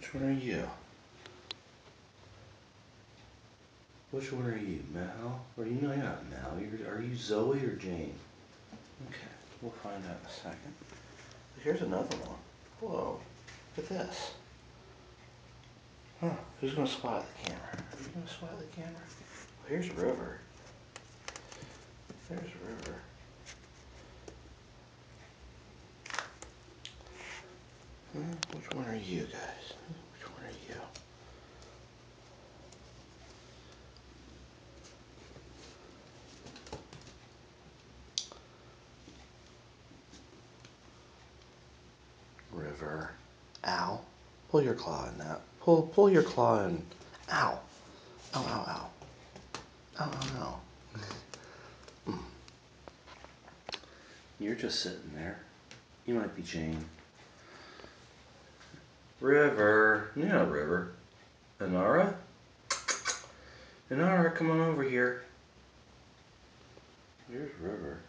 Which one are you? Which one are you, Mel? Or you you're not Mel. You're, are you Zoe or Jayne? Okay, we'll find out in a second. Here's another one. Whoa, look at this. Huh, who's gonna spot the camera? Are you gonna spot the camera? Well, here's River. There's River. Huh, Hmm, which one are you guys? Which one are you? River. Ow. Pull your claw in that. Pull pull your claw in. Ow. Ow, ow, ow. Ow, ow, ow. Hmm. You're just sitting there. You might be Jayne. River. Know River. Inara? Inara, come on over here. Here's River.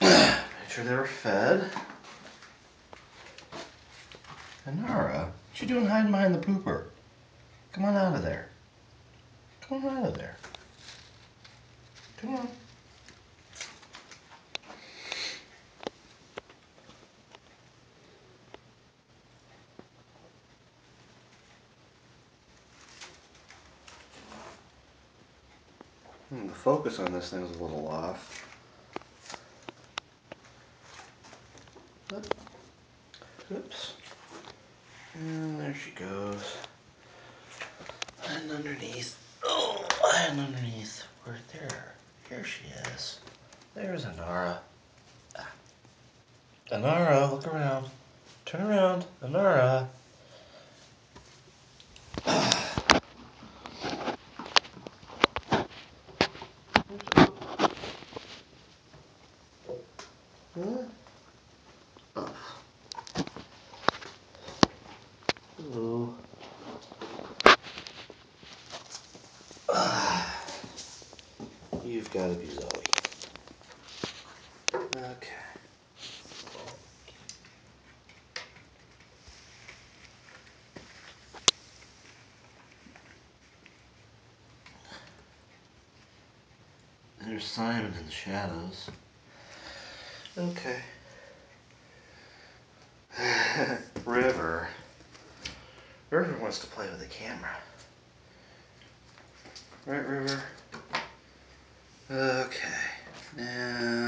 Make sure they were fed. Inara, what you doing hiding behind the pooper? Come on out of there. Come on out of there. Come on. Hmm, the focus on this thing is a little off. Oops. And there she goes. And underneath. Oh, and underneath. Right there. Here she is. There's Inara. Ah. Inara, look around. Turn around. Inara. Hello. You've got to be Zoe. Okay. There's Simon in the shadows. Okay. River. River wants to play with the camera. Right, River? Okay. And